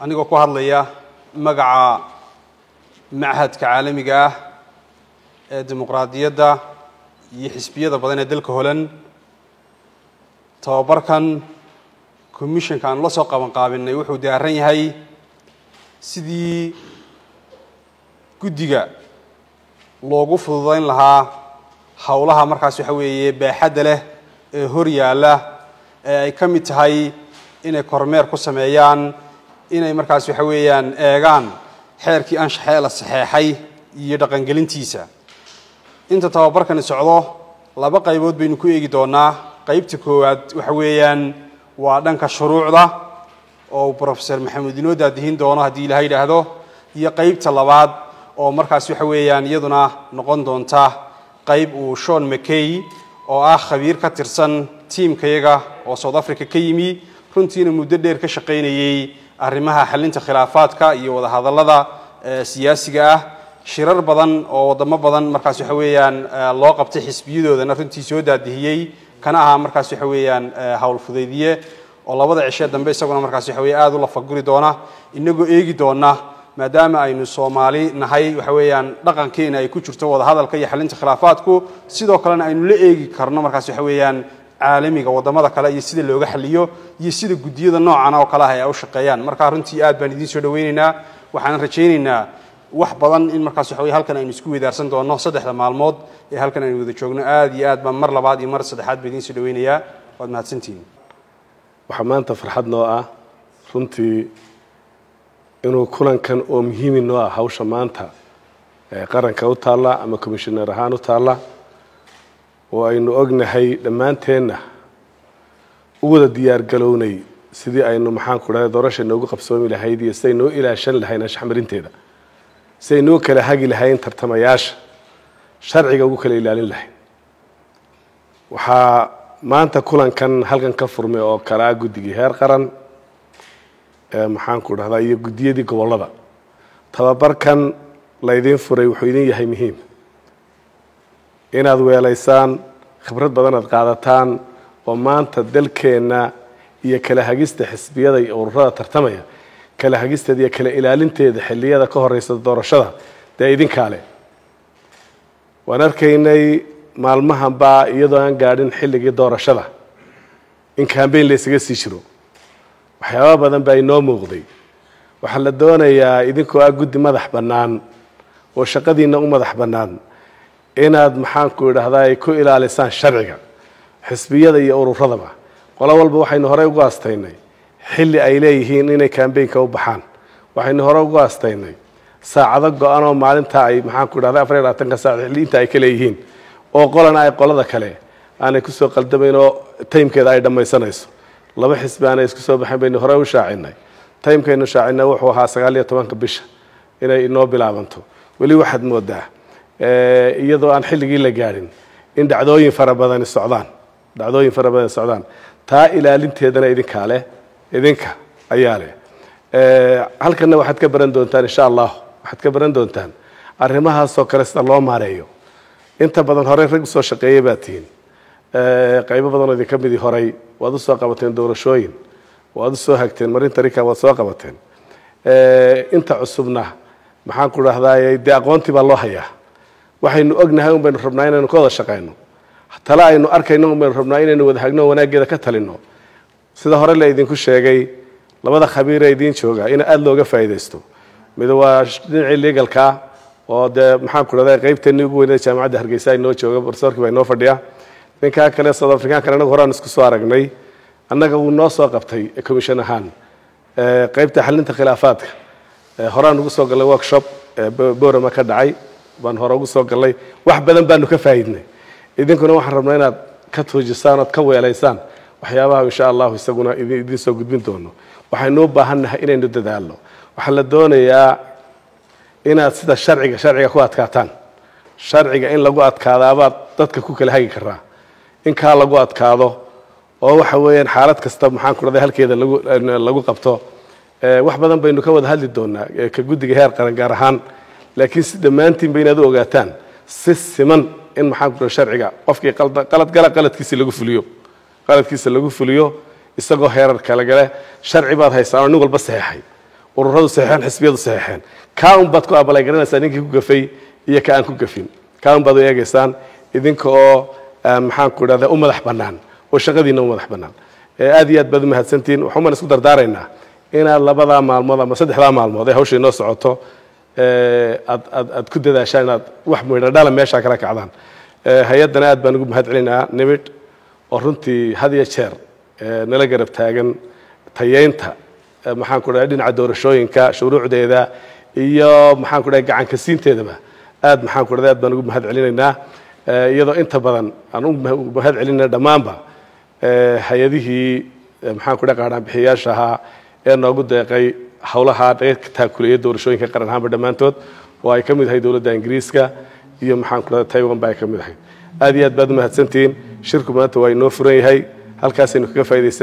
anigoo ku hadlaya magaca machadka caalamiga ah ee dimuqraadiyadda iyo xisbiyada badan ee dalka holan tababarkan commissionka aanu la soo qaban qaabinay wuxuu daaran yahay sidii guddiga loogu fududayn lahaa howlaha markaas waxa weeye baaxadda leh ee hor yaalla ee ay ka mid tahay inay kormeer ku sameeyaan inay markaas waxa weeyaan eegaan xeerkii anshaxee la saxeexay iyo dhaqangelintiisa. Inta tababarkani socdo laba qaybood baynu ku eegi doonaa. Qaybta koowaad waxa weeyaan waa dhanka shuruucda oo uu professor maxamed inoo daadihin doono haddii ilaha yidhaahdo. Iyo qaybta labaad oo markaas waxa weeyaan iyaduna noqon doonta qayb uu shon mckay oo ah khabiir ka tirsan tiimkayaga oo south africa ka yimi. Runtiina muddo dheer ka shaqaynayey arrimaha xalinta khilaafaadka iyo wadahadallada siyaasiga ah. Shirar badan oo wadamo badan markaas waxa weeyaan loo qabtay xisbiyadoodana runtii soo daadihiyey. Kana ahaa markaas waxa weeyaan howl fudaydiye oo labada cishe dambe isaguna markaas waxa weye aada u lafaguri doona inagoo eegi doona maadaama aynu soomaali nahay waxa weeyaan dhaqankeena ay ku jirto wadahadalka iyo xalinta khilaafaadku. Sidoo kalena aynu la eegi karno markaas waxa weeyaan caalamiga waddamada kale iyo sida looga xaliyo iyo sida guddiyada noocan oo kale ah ay u shaqeeyaan. Marka runtii aad baan idiin soo dhaweyneynaa waxaan rajayneynaa wax badan in markaas waxa weye halkan aynu isku weydaarsan doono saddexda maalmood ee halkan aynu wada joogno. Aad iyo aad baan mar labaad iyo mar saddexaad baan idiin soo dhaweynayaa waad mahadsantihiin waxaa maanta farxad noo ah runtii inuu kulankan oo muhiimi noo ah hawsha maanta qaranka u taalla ama commissioner ahaan u taalla oo aynu ognahay dhammaanteenna u wada diyaargalownay sidii aynu maxaanku dhahay doorasha noogu qabsoomi lahayd iyo siday noo ilaashan lahayn anshaxmarinteeda siday noo kala hagi lahayn tartamayaasha sharciga ugu kala ilaalin lahayn. Waxaa maanta kulankan halkan ka furmay oo kale ah guddigii heer qaran maxaanku dhahdaa iyo guddiyadii gobollada. Tababarkan laydiin furay wuxuu idin yahay muhiim inaad weelaysaan khibrad badan aad qaadataan oo maanta dalkeenna iyo kala hagista xisbiyada iyo ururada tartamaya kala hagisteeda iyo kala ilaalinteeda xilliyada ka horeysa doorashada dee idinkaa leh waan arkaynay maalmahanbaa iyadoo aan gaadhin xilligii doorashada. In cambayn la ysaga sii jiro. Waxyaaba badan baa inoo muuqday. Waxaa la doonayaa idinkoo ah guddi madax bannaan oo shaqadiinna u madax bannaan inaad maxaanku idhahdaa ay ku ilaalisaan sharciga xisbiyada iyo ururadaba qolo walba waxaynu horey ugu astaynay xilli ay leeyihiin inay cambaynka u baxaan. Waxaynu horey ugu astaynay saacado go-an oo maalinta ay maxaanku idhahda afar iyo labaatanka saac xilli inta ay ka leeyihiin. Oo qolana ay qolada kale aanay ku soo qaldamayn oo taymkeeda ay dhammaysanayso. Laba xisbi aanay isku soo baxayn baynu horey u shaacinay taymkaynu shaacinay wuxuu ahaa sagaal iyo tobanka bisha inay inoo bilaabanto. Weli waxaad moodaa iyadoo aan xilligii la gaadhin in dhacdooyin fara badani socdaan dhacdooyin fara badani socdaan. Taa ilaalinteedana idinkaa leh idinka ayaa leh. Halkanna waxaad ka baran doontaan insha allah waxaad ka baran doontaan arrimahaasoo kale sida loo maareeyo. Inta badan horey rag u soo shaqeeyay baa tihiin. Qaybo badanoo idinka midii horay waad u soo qabateen doorashooyin waad u soo hagteen marinta rika waad soo qabateen. Inta cusubna maxaan ku dhahdaay dee aqoontii baa loo hayaa waxaynu ognahay un baynu rabnaa inaynu ka wada shaqayno. Tale aynu arkayno un baynu rabnaa inaynu wada hagno wanaaggeeda ka talino. Sida hore la idinku sheegay labada khabiiree idiin jooga in aada looga faa'iidaysto mid waa dhinacii legalkaa oo dee maxaan ku dhahday qaybteennii ugu weyneed jaamacadda hargeysa inoo jooga barsoorkii baa inoo fadhiya. Ninkaa kale south africaankan anagu horaan isku soo aragnay. Annaga wuu noo soo qabtay commission ahaan qaybta xalinta khilaafaadka. Horaan ugu soo gallay workshop borama ka dhacay baan hore ugu soo gallay. Wax badan baanu ka faa'iidnay. Idinkuna waxaan rabnaa inaad ka tuujisaan ood ka weelaysaan. Waxyaabaha insha allahu isaguna idiin soo gudbin doono. Waxaynu u baahannahay inaynu dadaalno. Waxaa la doonayaa inaad sida sharciga sharciga ku adkaataan. Sharciga in lagu adkaadaabaad dadka ku kala hagi karaa in lagu adkaado oo waxa weeyaan xaalad kasta maxaan ku dhahday halkeeda lagu lagu qabto. Wax badan baynu ka wada hadli doonaa ka guddiga heer qaran gaar ahaan laakiin si dhammaantiinba inaad u ogaataan. Si siman in maxaan ku dhahay sharciga qofkii qalad gala qaladkiisa lagu fuliyo. Qaladkiisa lagu fuliyo isagoo heerar kala gale. Sharci baad haysaa oo nin walba saxeexay ururadu saxeexeen xisbiyadu saxeexeen kaa un ku abalay garanaysaa ninkii ku gafay iyo ka aan ku gafin. Kaa un u eegaysaan idinka oo maxaan ku idhahda u madax bannaan. Oo shaqadiina u madax bannaan. Aad iyo aad baad u mahadsantihiin waxumaan isku dardaaraynaa. Inaad labadaa maalmood ama saddexdaa maalmood ee hawsha inoo socoto aad aad ku dadaashaan inaad wax midhodhala meeshaa kala kacdaan. Hay'addana aad baan ugu mahad celinaa nimid oo runtii had iyo jeer nala garab taagan tayeynta. Maxaan ku dhahay dhinaca doorashooyinka shuruucdeeda iyo maxaan ku dhahay gacanka aad maxaan ku dhahay aad baan ugu mahad iyadoo inta badan aan u mahad dhammaanba hay'adihii maxaan ku dhahay qaadhaanbixiyayaasha ahaa ee noogu deeqay howlaha naga taakuleeya doorashooyinka qaran ahaanba dhammaantood oo ay ka mid ahay dowladda ingiriiska iyo maxaan ku dhahay taiwan ba ay ka mid ahayd aad iyo aad baad u mahadsantihiin. Shirku maanta waa inoo furan yahay. Halkaasaynu kaga faa'idaysana